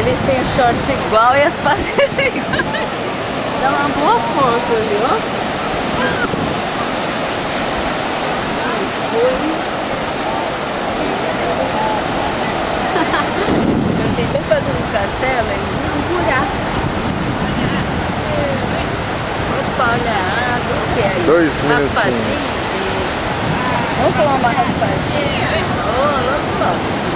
Eles têm short igual e as pastilhas igual. Dá uma boa foto viu? Eu tentei fazer um castelo, e não buraco. Opa, olha a água, o que é isso? Dois Raspadinho? Isso. Vamos tomar uma raspadinha? Ô, oh, louco, louco.